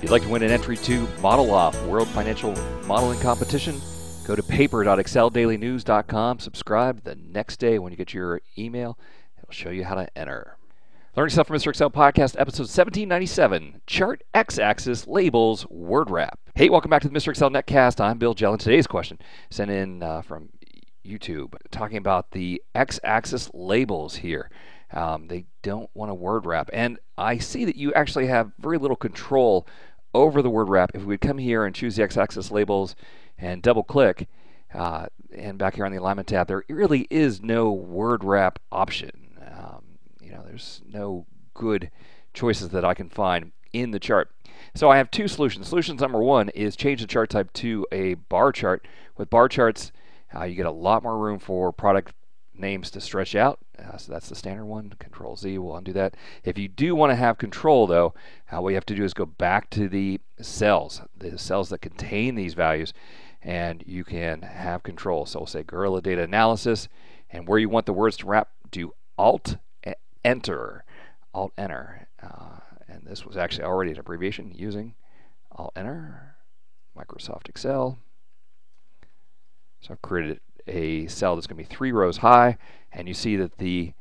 If you'd like to win an entry to ModelOff World Financial Modeling Competition, go to paper.exceldailynews.com. Subscribe the next day when you get your email. It'll show you how to enter. Learning Stuff from Mr. Excel podcast, episode 1797 Chart X Axis Labels Word Wrap. Hey, welcome back to the Mr. Excel Netcast. I'm Bill Jelen. Today's question sent in uh, from YouTube talking about the X axis labels here. Um, they don't want a word wrap. And I see that you actually have very little control over the word wrap. If we would come here and choose the X axis labels and double click, uh, and back here on the alignment tab, there really is no word wrap option you know, there's no good choices that I can find in the chart. So I have two solutions. Solutions number one is change the chart type to a bar chart. With bar charts, uh, you get a lot more room for product names to stretch out. Uh, so that's the standard one. Control Z will undo that. If you do want to have control, though, what you have to do is go back to the cells, the cells that contain these values, and you can have control. So we'll say Guerilla Data Analysis, and where you want the words to wrap, do Alt enter, Alt enter. Uh, and this was actually already an abbreviation using Alt enter, Microsoft Excel. So I've created a cell that's going to be three rows high, and you see that the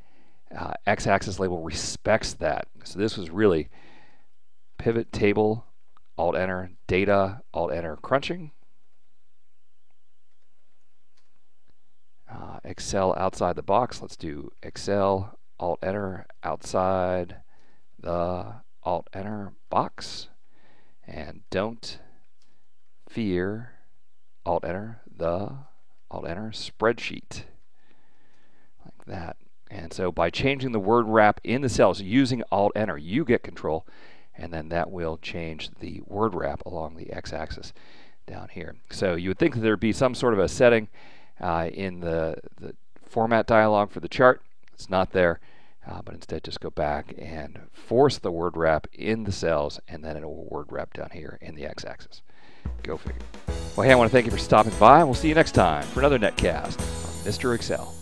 uh, x-axis label respects that. So this was really pivot table, Alt Enter, data, Alt Enter, crunching. Uh, Excel outside the box. Let's do Excel Alt Enter outside the Alt Enter box. And don't fear Alt Enter the Alt Enter spreadsheet. Like that. And so by changing the word wrap in the cells using Alt Enter, you get control. And then that will change the word wrap along the x axis down here. So you would think that there would be some sort of a setting uh, in the, the format dialog for the chart. It's not there, uh, but instead just go back and force the word wrap in the cells and then it will word wrap down here in the x-axis. Go figure. Well, hey, I want to thank you for stopping by and we'll see you next time for another netcast from Mr. Excel.